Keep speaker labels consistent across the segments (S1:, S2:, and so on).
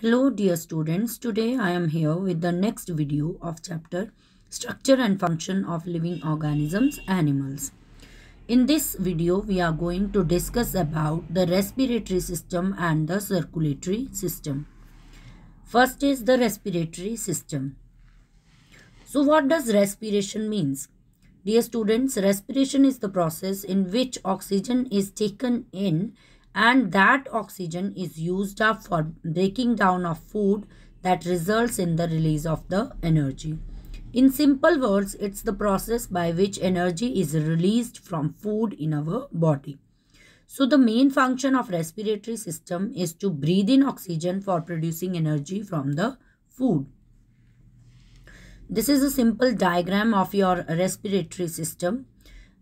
S1: Hello dear students, today I am here with the next video of chapter Structure and Function of Living Organisms Animals. In this video we are going to discuss about the respiratory system and the circulatory system. First is the respiratory system. So what does respiration means? Dear students, respiration is the process in which oxygen is taken in and that oxygen is used up for breaking down of food that results in the release of the energy. In simple words, it's the process by which energy is released from food in our body. So the main function of respiratory system is to breathe in oxygen for producing energy from the food. This is a simple diagram of your respiratory system.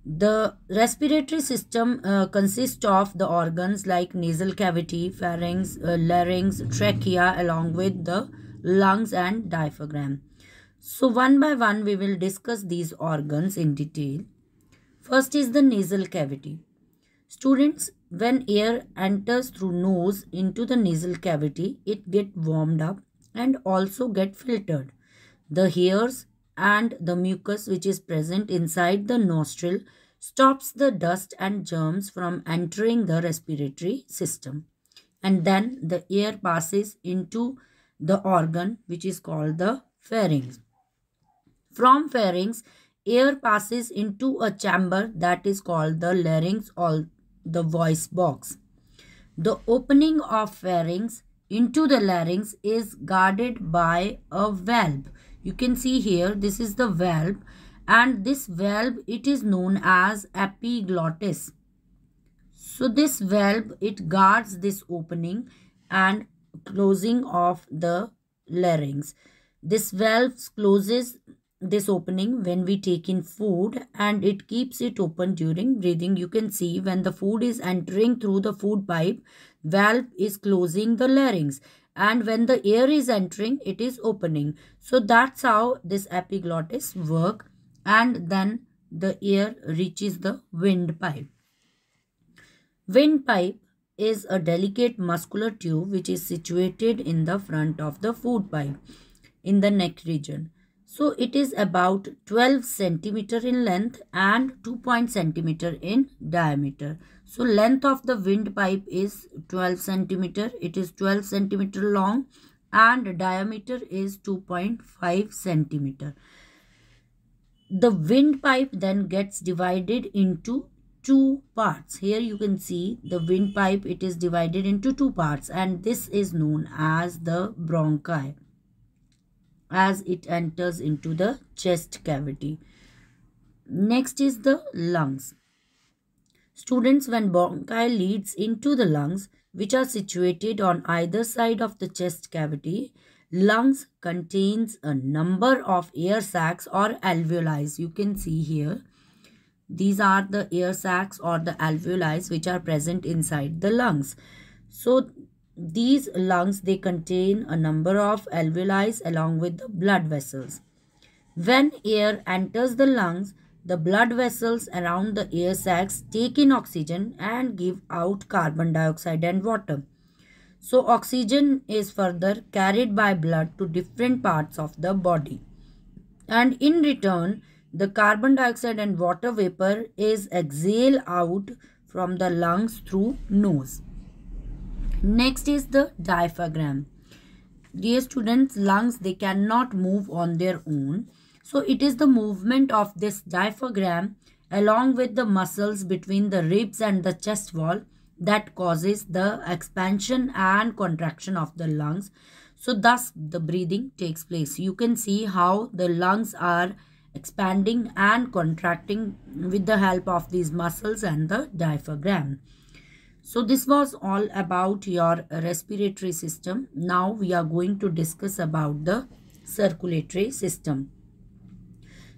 S1: The respiratory system uh, consists of the organs like nasal cavity, pharynx, uh, larynx, trachea along with the lungs and diaphragm. So one by one we will discuss these organs in detail. First is the nasal cavity. Students, when air enters through nose into the nasal cavity, it get warmed up and also get filtered. The hairs and the mucus which is present inside the nostril stops the dust and germs from entering the respiratory system. And then the air passes into the organ which is called the pharynx. From pharynx, air passes into a chamber that is called the larynx or the voice box. The opening of pharynx into the larynx is guarded by a valve you can see here this is the valve and this valve it is known as epiglottis. So this valve it guards this opening and closing of the larynx. This valve closes this opening when we take in food and it keeps it open during breathing. You can see when the food is entering through the food pipe valve is closing the larynx. And when the air is entering it is opening. So that's how this epiglottis work and then the air reaches the windpipe windpipe is a delicate muscular tube which is situated in the front of the food pipe in the neck region so it is about 12 centimeter in length and 2 centimeter in diameter. So length of the windpipe is 12 centimeter. It is 12 centimeter long and diameter is 2.5 centimeter. The windpipe then gets divided into two parts. Here you can see the windpipe it is divided into two parts and this is known as the bronchi as it enters into the chest cavity. Next is the lungs. Students, when bronchi leads into the lungs, which are situated on either side of the chest cavity, lungs contains a number of air sacs or alveoli. You can see here. These are the air sacs or the alveoli which are present inside the lungs. So these lungs, they contain a number of alveoli along with the blood vessels. When air enters the lungs, the blood vessels around the air sacs take in oxygen and give out carbon dioxide and water. So oxygen is further carried by blood to different parts of the body. And in return, the carbon dioxide and water vapor is exhaled out from the lungs through nose. Next is the diaphragm. Dear students, lungs, they cannot move on their own. So it is the movement of this diaphragm along with the muscles between the ribs and the chest wall that causes the expansion and contraction of the lungs. So thus the breathing takes place. You can see how the lungs are expanding and contracting with the help of these muscles and the diaphragm. So this was all about your respiratory system. Now we are going to discuss about the circulatory system.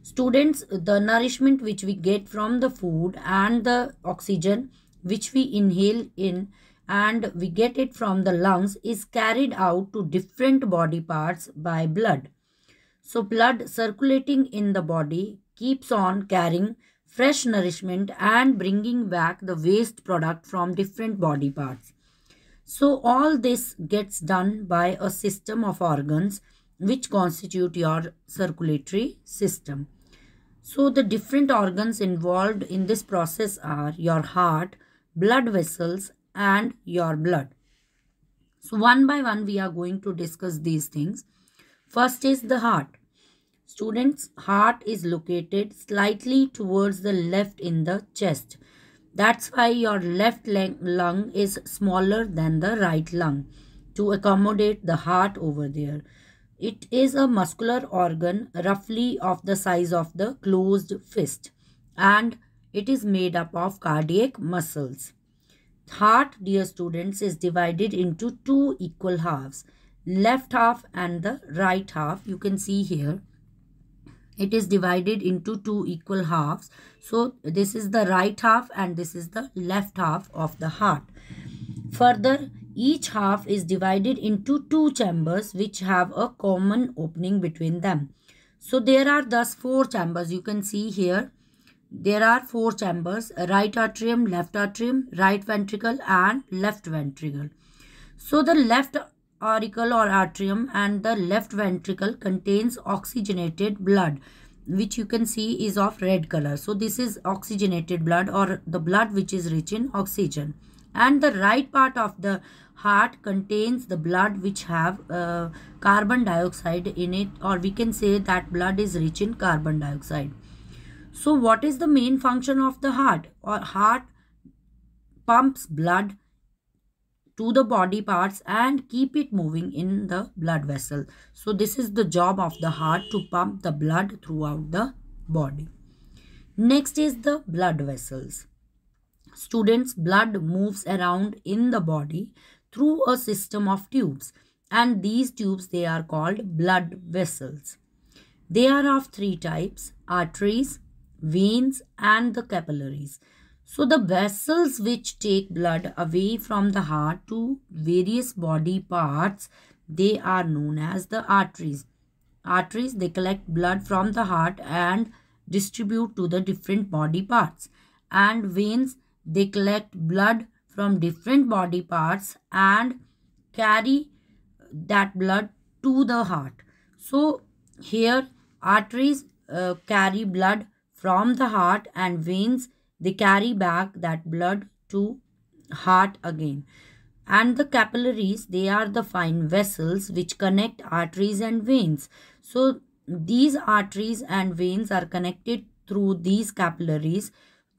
S1: Students, the nourishment which we get from the food and the oxygen which we inhale in and we get it from the lungs is carried out to different body parts by blood. So blood circulating in the body keeps on carrying fresh nourishment and bringing back the waste product from different body parts. So all this gets done by a system of organs which constitute your circulatory system. So the different organs involved in this process are your heart, blood vessels and your blood. So one by one we are going to discuss these things. First is the heart. Students, heart is located slightly towards the left in the chest. That's why your left lung is smaller than the right lung to accommodate the heart over there. It is a muscular organ roughly of the size of the closed fist and it is made up of cardiac muscles. Heart, dear students, is divided into two equal halves. Left half and the right half. You can see here. It is divided into two equal halves. So, this is the right half and this is the left half of the heart. Further, each half is divided into two chambers which have a common opening between them. So, there are thus four chambers. You can see here there are four chambers right atrium left atrium right ventricle and left ventricle. So the left auricle or atrium and the left ventricle contains oxygenated blood which you can see is of red color. So this is oxygenated blood or the blood which is rich in oxygen. And the right part of the heart contains the blood which have uh, carbon dioxide in it or we can say that blood is rich in carbon dioxide so what is the main function of the heart? Or heart pumps blood to the body parts and keep it moving in the blood vessel. So this is the job of the heart to pump the blood throughout the body. Next is the blood vessels. Students blood moves around in the body through a system of tubes and these tubes they are called blood vessels. They are of three types arteries, veins and the capillaries. So the vessels which take blood away from the heart to various body parts, they are known as the arteries. Arteries, they collect blood from the heart and distribute to the different body parts. And veins, they collect blood from different body parts and carry that blood to the heart. So here arteries uh, carry blood from the heart and veins they carry back that blood to heart again. And the capillaries they are the fine vessels which connect arteries and veins. So these arteries and veins are connected through these capillaries.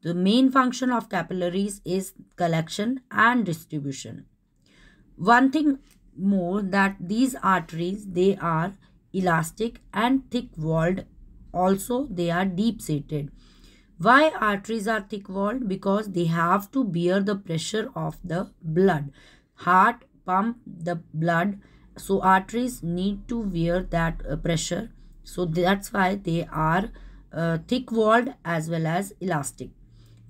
S1: The main function of capillaries is collection and distribution. One thing more that these arteries they are elastic and thick walled also they are deep seated why arteries are thick walled because they have to bear the pressure of the blood. Heart pump the blood. So arteries need to bear that uh, pressure. So that's why they are uh, thick walled as well as elastic.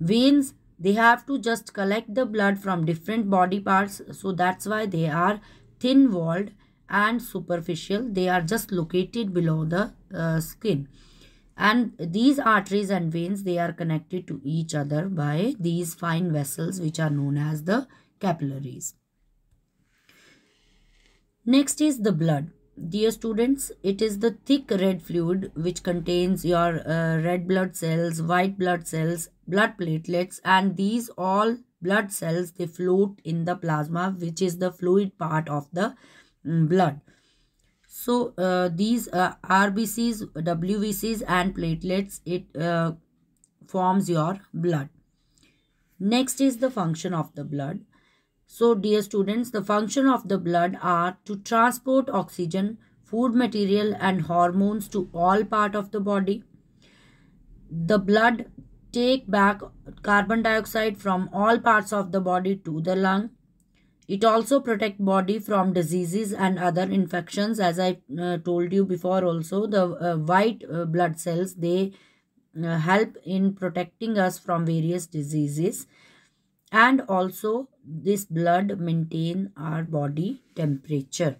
S1: Veins they have to just collect the blood from different body parts. So that's why they are thin walled and superficial. They are just located below the uh, skin and these arteries and veins they are connected to each other by these fine vessels which are known as the capillaries. Next is the blood. Dear students it is the thick red fluid which contains your uh, red blood cells white blood cells blood platelets and these all blood cells they float in the plasma which is the fluid part of the um, blood so uh, these uh, RBCs, WBCs and platelets, it uh, forms your blood. Next is the function of the blood. So dear students, the function of the blood are to transport oxygen, food material and hormones to all part of the body. The blood take back carbon dioxide from all parts of the body to the lung it also protect body from diseases and other infections as I uh, told you before also the uh, white uh, blood cells they uh, help in protecting us from various diseases and also this blood maintain our body temperature.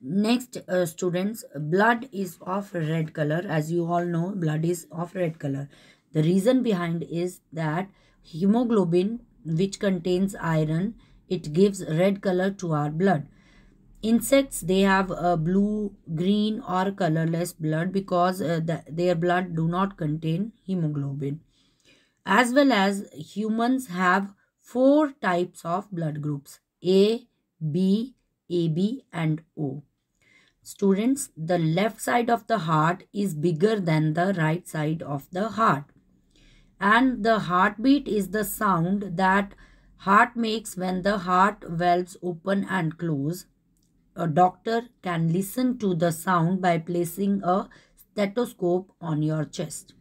S1: Next uh, students blood is of red color as you all know blood is of red color. The reason behind is that hemoglobin which contains iron it gives red color to our blood. Insects they have a blue green or colorless blood because uh, the, their blood do not contain hemoglobin. As well as humans have four types of blood groups a b ab and o. Students the left side of the heart is bigger than the right side of the heart and the heartbeat is the sound that heart makes when the heart valves open and close a doctor can listen to the sound by placing a stethoscope on your chest.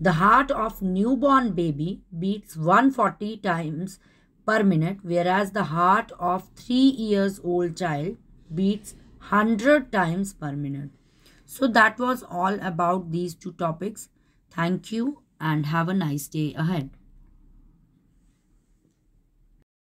S1: The heart of newborn baby beats 140 times per minute whereas the heart of 3 years old child beats 100 times per minute. So that was all about these two topics. Thank you and have a nice day ahead.